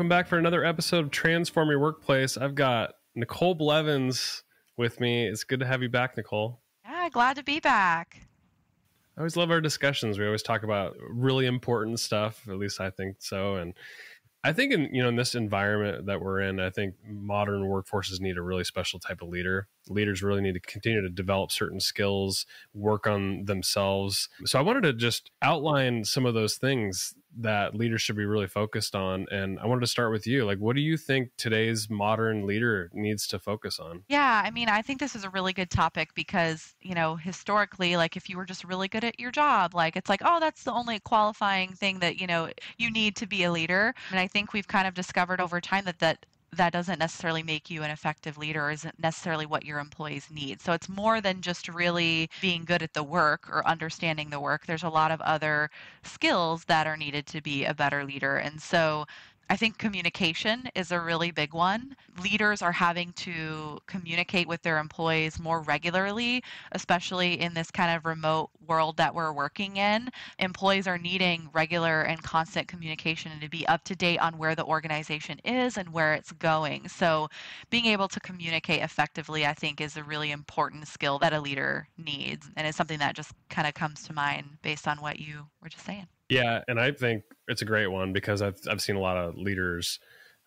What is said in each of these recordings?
Welcome back for another episode of Transform Your Workplace. I've got Nicole Blevins with me. It's good to have you back, Nicole. Yeah, glad to be back. I always love our discussions. We always talk about really important stuff, at least I think so. And I think in you know in this environment that we're in, I think modern workforces need a really special type of leader. Leaders really need to continue to develop certain skills, work on themselves. So I wanted to just outline some of those things that leaders should be really focused on. And I wanted to start with you. Like, what do you think today's modern leader needs to focus on? Yeah, I mean, I think this is a really good topic because, you know, historically, like if you were just really good at your job, like it's like, oh, that's the only qualifying thing that, you know, you need to be a leader. And I think we've kind of discovered over time that that that doesn't necessarily make you an effective leader or isn't necessarily what your employees need. So it's more than just really being good at the work or understanding the work. There's a lot of other skills that are needed to be a better leader. And so I think communication is a really big one. Leaders are having to communicate with their employees more regularly, especially in this kind of remote world that we're working in. Employees are needing regular and constant communication and to be up to date on where the organization is and where it's going. So, being able to communicate effectively, I think, is a really important skill that a leader needs. And it's something that just kind of comes to mind based on what you were just saying. Yeah, and I think it's a great one because I've I've seen a lot of leaders,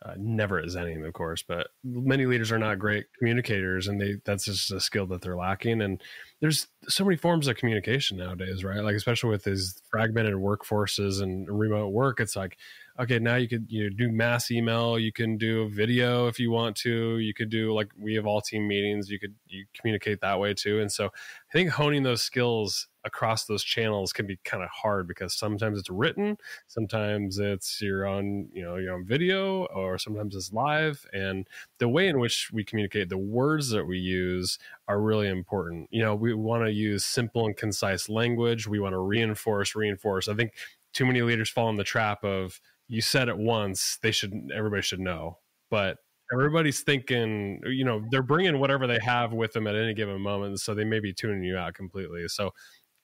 uh, never at Xenium, of course, but many leaders are not great communicators, and they that's just a skill that they're lacking. And there's so many forms of communication nowadays, right? Like especially with these fragmented workforces and remote work, it's like, okay, now you could you know, do mass email, you can do video if you want to, you could do like we have all team meetings, you could you communicate that way too. And so I think honing those skills across those channels can be kind of hard because sometimes it's written, sometimes it's you're on, you know, you're on video or sometimes it's live. And the way in which we communicate, the words that we use are really important. You know, we want to use simple and concise language. We want to reinforce, reinforce. I think too many leaders fall in the trap of you said it once, they should everybody should know. But everybody's thinking, you know, they're bringing whatever they have with them at any given moment, so they may be tuning you out completely. So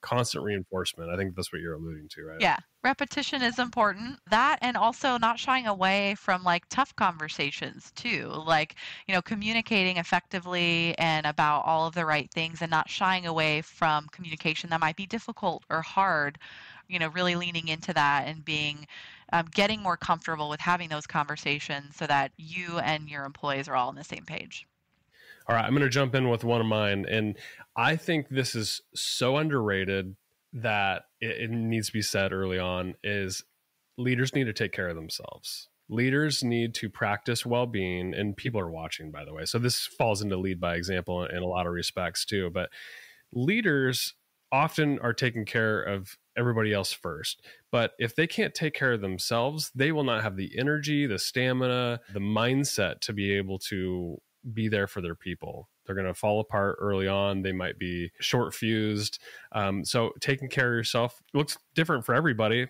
constant reinforcement. I think that's what you're alluding to, right? Yeah. Repetition is important. That and also not shying away from like tough conversations too. Like, you know, communicating effectively and about all of the right things and not shying away from communication that might be difficult or hard. You know, really leaning into that and being um, getting more comfortable with having those conversations so that you and your employees are all on the same page. All right, I'm going to jump in with one of mine. And I think this is so underrated that it, it needs to be said early on is leaders need to take care of themselves. Leaders need to practice well being, and people are watching, by the way. So this falls into lead by example in a lot of respects, too. But leaders often are taking care of everybody else first. But if they can't take care of themselves, they will not have the energy, the stamina, the mindset to be able to be there for their people. They're going to fall apart early on. They might be short fused. Um, so taking care of yourself looks different for everybody.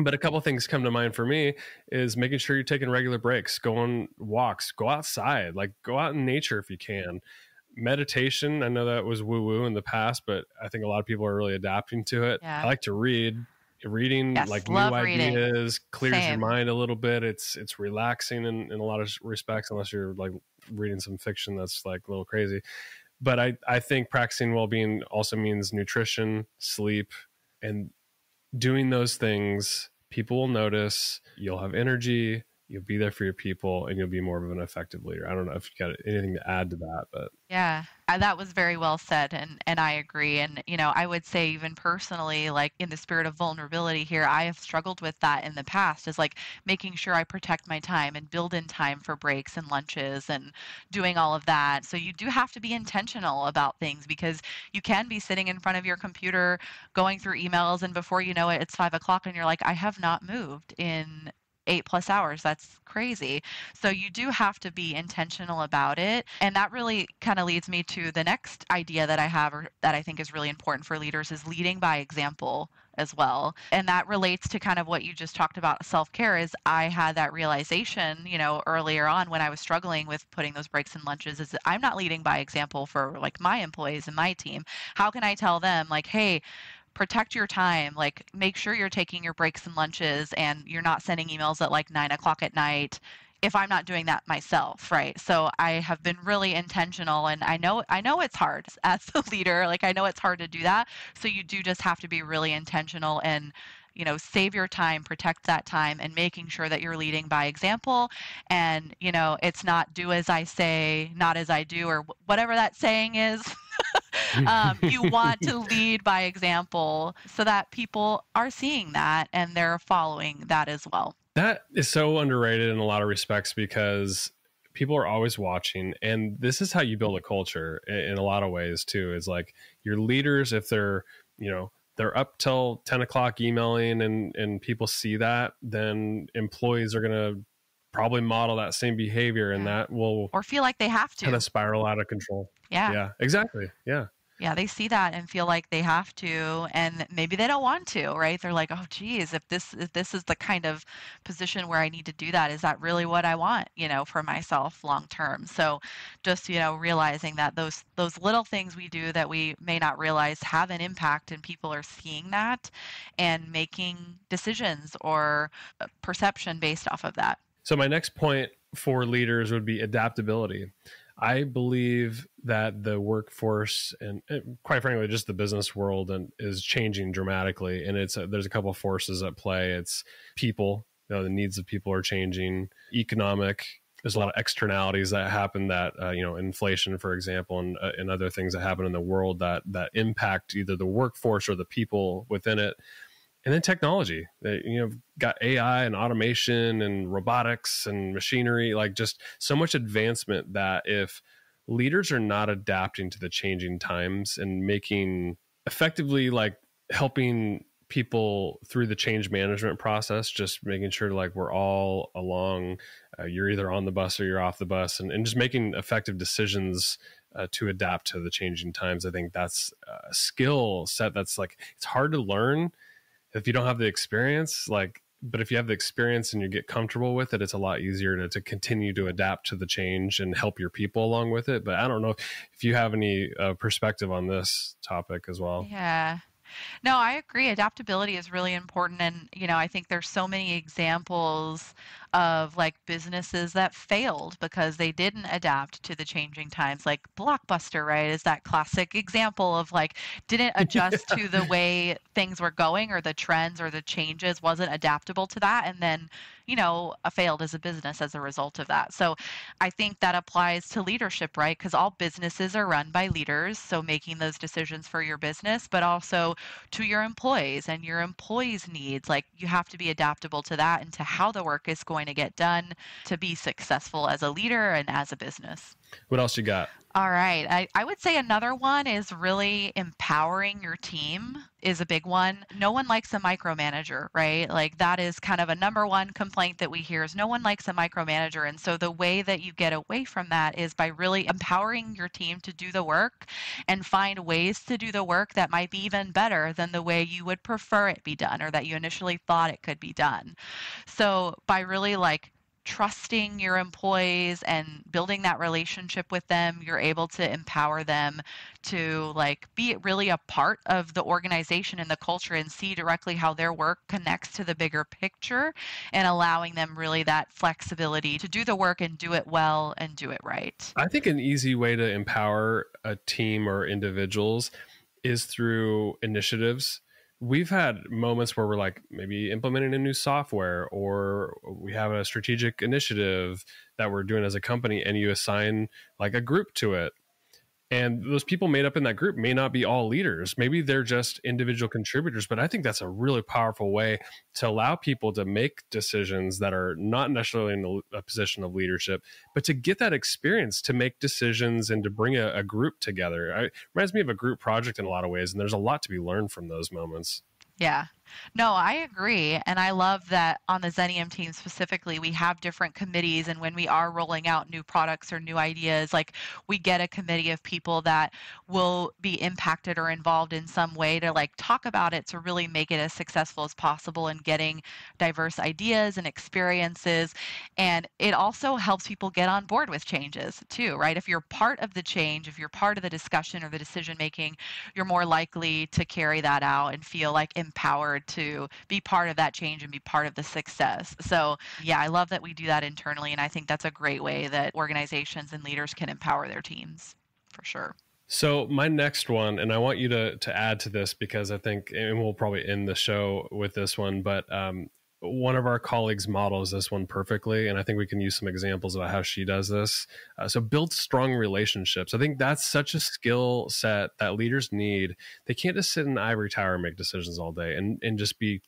But a couple things come to mind for me is making sure you're taking regular breaks, go on walks, go outside, like go out in nature if you can. Meditation, I know that was woo woo in the past, but I think a lot of people are really adapting to it. Yeah. I like to read reading yes, like new reading. ideas clears Same. your mind a little bit it's it's relaxing in, in a lot of respects unless you're like reading some fiction that's like a little crazy but i i think practicing well-being also means nutrition sleep and doing those things people will notice you'll have energy you'll be there for your people and you'll be more of an effective leader. I don't know if you got anything to add to that, but yeah, that was very well said, and and I agree. And you know, I would say even personally, like in the spirit of vulnerability here, I have struggled with that in the past. Is like making sure I protect my time and build in time for breaks and lunches and doing all of that. So you do have to be intentional about things because you can be sitting in front of your computer going through emails, and before you know it, it's five o'clock, and you're like, I have not moved in eight plus hours. That's crazy. So you do have to be intentional about it. And that really kind of leads me to the next idea that I have or that I think is really important for leaders is leading by example as well. And that relates to kind of what you just talked about self-care is I had that realization, you know, earlier on when I was struggling with putting those breaks and lunches is I'm not leading by example for like my employees and my team. How can I tell them like, hey, protect your time. Like, make sure you're taking your breaks and lunches and you're not sending emails at like nine o'clock at night if I'm not doing that myself, right? So I have been really intentional and I know I know it's hard as a leader. Like I know it's hard to do that. So you do just have to be really intentional and you know save your time protect that time and making sure that you're leading by example and you know it's not do as i say not as i do or whatever that saying is um, you want to lead by example so that people are seeing that and they're following that as well. That is so underrated in a lot of respects because people are always watching and this is how you build a culture in a lot of ways too is like your leaders if they're you know they're up till 10 o'clock emailing and and people see that then employees are going to probably model that same behavior and yeah. that will or feel like they have to kind of spiral out of control yeah yeah exactly yeah yeah, they see that and feel like they have to, and maybe they don't want to, right? They're like, "Oh, geez, if this if this is the kind of position where I need to do that, is that really what I want, you know, for myself long term?" So, just you know, realizing that those those little things we do that we may not realize have an impact, and people are seeing that, and making decisions or uh, perception based off of that. So, my next point for leaders would be adaptability. I believe that the workforce and, quite frankly, just the business world and is changing dramatically. And it's a, there's a couple forces at play. It's people, you know, the needs of people are changing. Economic, there's a lot of externalities that happen that uh, you know, inflation, for example, and uh, and other things that happen in the world that that impact either the workforce or the people within it and then technology that you know got ai and automation and robotics and machinery like just so much advancement that if leaders are not adapting to the changing times and making effectively like helping people through the change management process just making sure like we're all along uh, you're either on the bus or you're off the bus and, and just making effective decisions uh, to adapt to the changing times i think that's a skill set that's like it's hard to learn if you don't have the experience, like, but if you have the experience and you get comfortable with it, it's a lot easier to, to continue to adapt to the change and help your people along with it. But I don't know if you have any uh, perspective on this topic as well. Yeah. No, I agree. Adaptability is really important. And, you know, I think there's so many examples of like businesses that failed because they didn't adapt to the changing times. Like Blockbuster, right, is that classic example of like didn't adjust to the way things were going or the trends or the changes, wasn't adaptable to that. And then you know, failed as a business as a result of that. So I think that applies to leadership, right? Because all businesses are run by leaders. So making those decisions for your business, but also to your employees and your employees' needs. Like you have to be adaptable to that and to how the work is going to get done to be successful as a leader and as a business. What else you got? All right. I, I would say another one is really empowering your team is a big one. No one likes a micromanager, right? Like that is kind of a number one complaint that we hear is no one likes a micromanager. And so the way that you get away from that is by really empowering your team to do the work and find ways to do the work that might be even better than the way you would prefer it be done or that you initially thought it could be done. So by really like trusting your employees and building that relationship with them you're able to empower them to like be really a part of the organization and the culture and see directly how their work connects to the bigger picture and allowing them really that flexibility to do the work and do it well and do it right. I think an easy way to empower a team or individuals is through initiatives we've had moments where we're like maybe implementing a new software or we have a strategic initiative that we're doing as a company and you assign like a group to it and those people made up in that group may not be all leaders. Maybe they're just individual contributors but i think that's a really powerful way to allow people to make decisions that are not necessarily in a position of leadership but to get that experience to make decisions and to bring a, a group together. Reminds me of a group project in a lot of ways and there's a lot to be learned from those moments. Yeah No, I agree. And I love that on the Xenium team specifically, we have different committees. And when we are rolling out new products or new ideas, like we get a committee of people that will be impacted or involved in some way to like talk about it to really make it as successful as possible and getting diverse ideas and experiences. And it also helps people get on board with changes too, right? If you're part of the change, if you're part of the discussion or the decision making, you're more likely to carry that out and feel like empowered to be part of that change and be part of the success. So, yeah, I love that we do that internally. And I think that's a great way that organizations and leaders can empower their teams for sure. So my next one, and I want you to to add to this because I think, and we'll probably end the show with this one, but um, one of our colleagues models this one perfectly, and I think we can use some examples about how she does this. Uh, so build strong relationships. I think that's such a skill set that leaders need. They can't just sit in an ivory tower and make decisions all day and and just be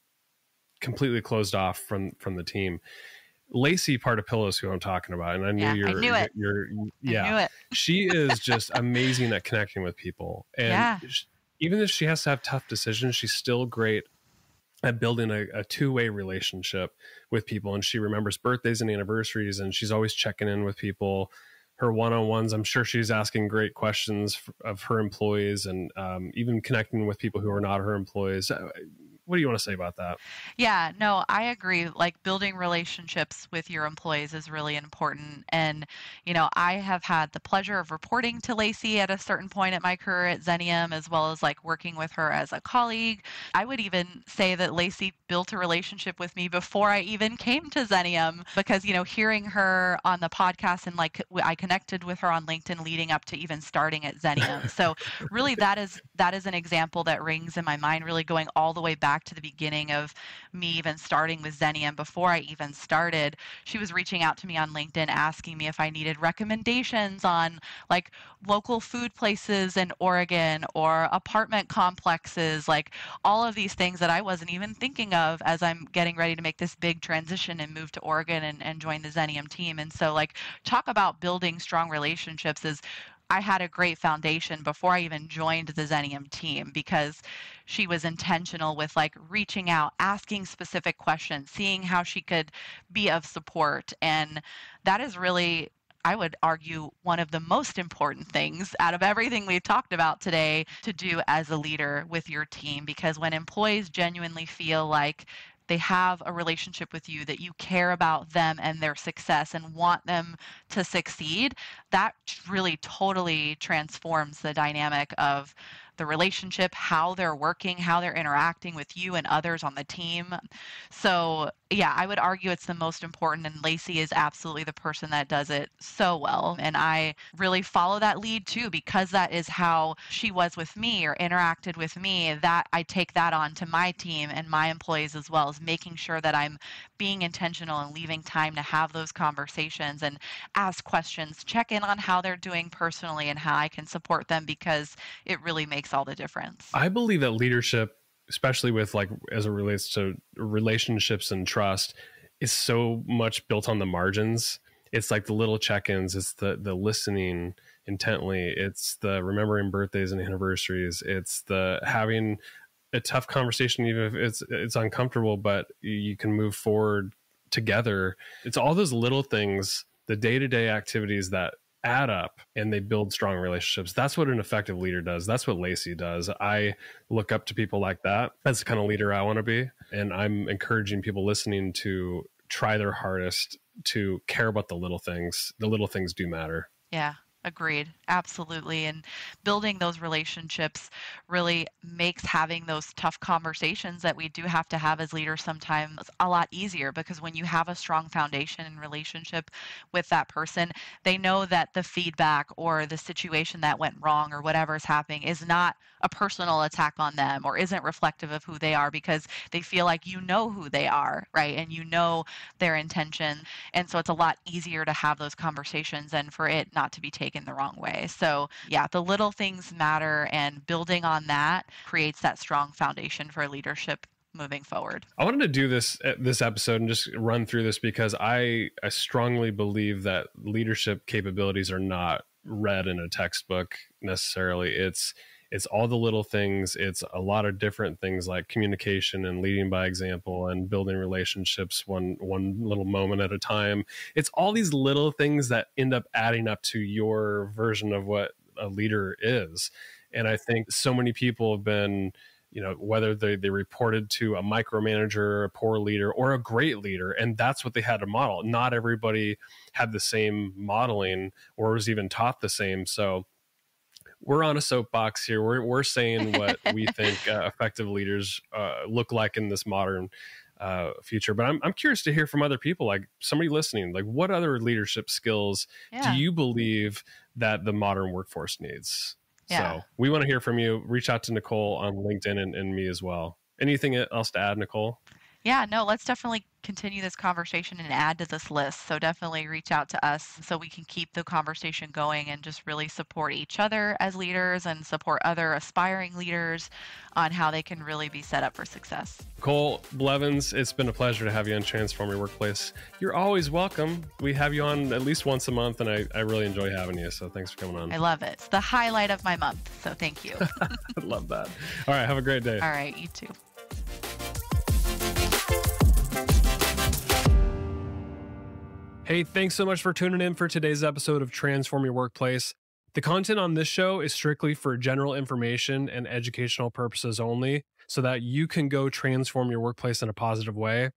completely closed off from from the team. Lacey Partapillos, who I'm talking about, and I knew Yeah, I you're, knew it. you're, I yeah, knew it. she is just amazing at connecting with people and Yeah. sh- even if she has to have tough decisions she's still great at building a, a two-way relationship with people. And she remembers birthdays and anniversaries and she's always checking in with people. Her one-on-ones i'm sure she's asking great questions of her employees and um, even connecting with people who are not her employees. Uh, what do you want to say about that Yeah, no, I agree. Like building relationships with your employees is really important. And, you know, I have had the pleasure of reporting to Lacey at a certain point at my career at Xenium, as well as like working with her as a colleague. I would even say that Lacey built a relationship with me before I even came to Xenium because, you know, hearing her on the podcast and like I connected with her on LinkedIn leading up to even starting at Xenium. So really that is that is an example that rings in my mind, really going all the way back to the beginning of me even starting with Xenium before I even started. She was reaching out to me on LinkedIn asking me if I needed recommendations on like local food places in Oregon or apartment complexes, like all of these things that I wasn't even thinking of as I'm getting ready to make this big transition and move to Oregon and, and join the Xenium team. And so like talk about building strong relationships is I had a great foundation before I even joined the Xenium team because she was intentional with like reaching out, asking specific questions, seeing how she could be of support. And that is really, I would argue, one of the most important things out of everything we've talked about today to do as a leader with your team. Because when employees genuinely feel like they have a relationship with you, that you care about them and their success and want them to succeed, that really totally transforms the dynamic of the relationship, how they're working, how they're interacting with you and others on the team. So, yeah, I would argue it's the most important, and Lacey is absolutely the person that does it so well. And I really follow that lead too, because that is how she was with me or interacted with me. That I take that on to my team and my employees as well, as making sure that I'm being intentional and leaving time to have those conversations and ask questions, check in on how they're doing personally and how I can support them because it really makes all the difference. I believe that leadership, especially with like as it relates to relationships and trust, is so much built on the margins. It's like the little check-ins, it's the the listening intently, it's the remembering birthdays and anniversaries, it's the having a tough conversation even if it's it's uncomfortable, but you can move forward together. It's all those little things, the day-to-day activities that add up and they build strong relationships. That's what an effective leader does. That's what Lacey does. I look up to people like that. That's the kind of leader I want to be. And I'm encouraging people listening to try their hardest to care about the little things. The little things do matter. Yeah, agreed. Absolutely. And building those relationships really makes having those tough conversations that we do have to have as leaders sometimes a lot easier because when you have a strong foundation and relationship with that person, they know that the feedback or the situation that went wrong or whatever is happening is not a personal attack on them or isn't reflective of who they are because they feel like you know who they are, right? And you know their intention. And so it's a lot easier to have those conversations and for it not to be taken the wrong way. So, yeah, the little things matter, and building on that creates that strong foundation for leadership moving forward. I wanted to do this uh, this episode and just run through this because I I strongly believe that leadership capabilities are not read in a textbook necessarily. It's it's all the little things. It's a lot of different things like communication and leading by example and building relationships one one little moment at a time. It's all these little things that end up adding up to your version of what a leader is. And I think so many people have been you know whether they, they reported to a micromanager a poor leader or a great leader and that's what they had to model not everybody had the same modeling or was even taught the same so we're on a soapbox here we're, we're saying what we think uh, effective leaders uh, look like in this modern uh, future but I'm, I'm curious to hear from other people like somebody listening like what other leadership skills yeah. do you believe that the modern workforce needs yeah. So we want to hear from you. Reach out to Nicole on LinkedIn and, and me as well. Anything else to add, Nicole? Yeah, no, let's definitely continue this conversation and add to this list. So definitely reach out to us so we can keep the conversation going and just really support each other as leaders and support other aspiring leaders on how they can really be set up for success. Cole Blevins, it's been a pleasure to have you on Transform Your Workplace. You're always welcome. We have you on at least once a month, and I, I really enjoy having you. So thanks for coming on. I love it. It's the highlight of my month. So thank you. I love that. All right. Have a great day. All right. You too. Hey, thanks so much for tuning in for today's episode of Transform Your Workplace. The content on this show is strictly for general information and educational purposes only, so that you can go transform your workplace in a positive way.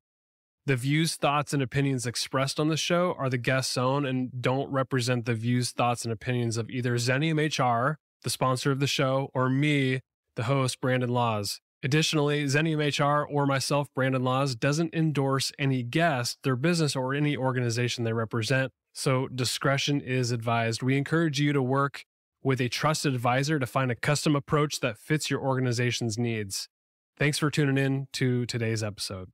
The views, thoughts, and opinions expressed on the show are the guest's own and don't represent the views, thoughts, and opinions of either Xenium HR, the sponsor of the show, or me, the host, Brandon Laws. Additionally, Xenium HR or myself, Brandon Laws, doesn't endorse any guest, their business, or any organization they represent, so discretion is advised. We encourage you to work with a trusted advisor to find a custom approach that fits your organization's needs. Thanks for tuning in to today's episode.